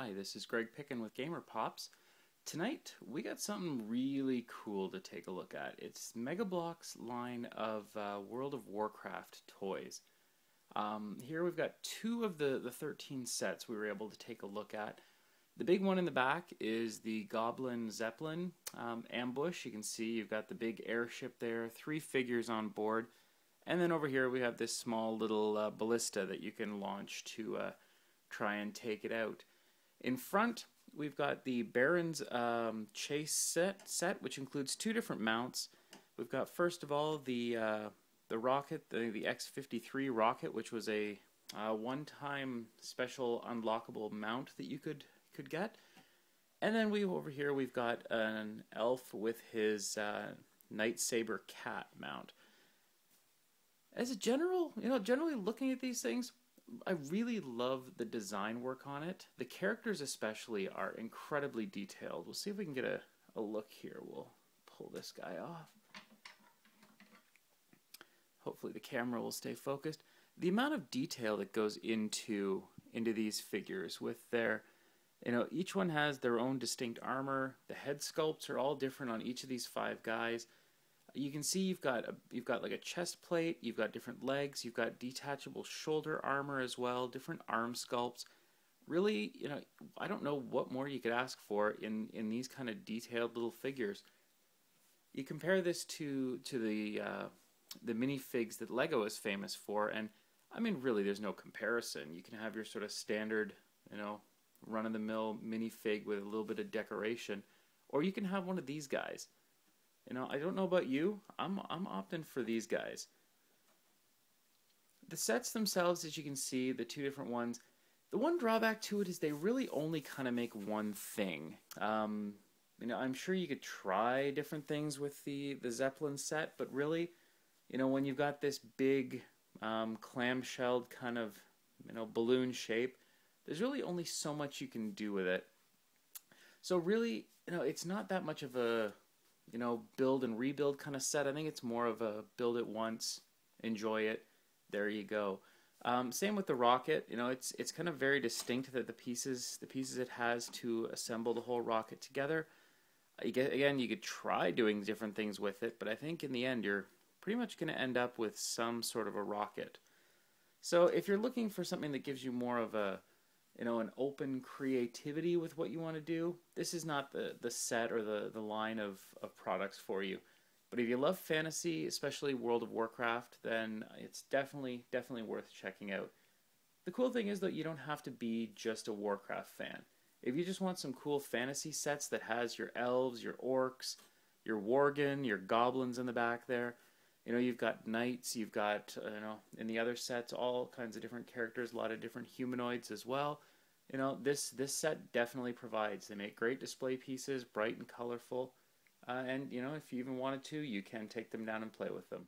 Hi, this is Greg Pickin with Gamer Pops. Tonight we got something really cool to take a look at. It's Mega Bloks line of uh, World of Warcraft toys. Um, here we've got two of the, the 13 sets we were able to take a look at. The big one in the back is the Goblin Zeppelin um, ambush. You can see you've got the big airship there, three figures on board. And then over here we have this small little uh, ballista that you can launch to uh, try and take it out. In front, we've got the Baron's um, Chase set, set, which includes two different mounts. We've got, first of all, the uh, the rocket, the, the X-53 rocket, which was a uh, one-time special unlockable mount that you could could get. And then we over here we've got an elf with his uh, Night Saber cat mount. As a general, you know, generally looking at these things, I really love the design work on it. The characters especially are incredibly detailed. We'll see if we can get a, a look here. We'll pull this guy off. Hopefully the camera will stay focused. The amount of detail that goes into into these figures with their you know each one has their own distinct armor. The head sculpts are all different on each of these five guys you can see you've got a, you've got like a chest plate, you've got different legs, you've got detachable shoulder armor as well, different arm sculpts. Really, you know, I don't know what more you could ask for in in these kind of detailed little figures. You compare this to to the uh, the minifigs that Lego is famous for, and I mean, really, there's no comparison. You can have your sort of standard, you know, run of the mill minifig with a little bit of decoration, or you can have one of these guys you know, I don't know about you. I'm I'm opting for these guys. The sets themselves, as you can see, the two different ones. The one drawback to it is they really only kind of make one thing. Um, you know, I'm sure you could try different things with the the Zeppelin set, but really, you know, when you've got this big um, clamshelled kind of you know balloon shape, there's really only so much you can do with it. So really, you know, it's not that much of a you know, build and rebuild kind of set. I think it's more of a build it once, enjoy it, there you go. Um, same with the rocket. You know, it's it's kind of very distinct that the pieces the pieces it has to assemble the whole rocket together. You get, again, you could try doing different things with it, but I think in the end you're pretty much going to end up with some sort of a rocket. So if you're looking for something that gives you more of a you know an open creativity with what you want to do. This is not the the set or the the line of of products for you. But if you love fantasy especially world of warcraft then it's definitely definitely worth checking out. The cool thing is that you don't have to be just a warcraft fan. If you just want some cool fantasy sets that has your elves your orcs your worgen your goblins in the back there you know you've got knights you've got uh, you know in the other sets all kinds of different characters a lot of different humanoids as well. You know this this set definitely provides. They make great display pieces bright and colorful. Uh, and you know if you even wanted to you can take them down and play with them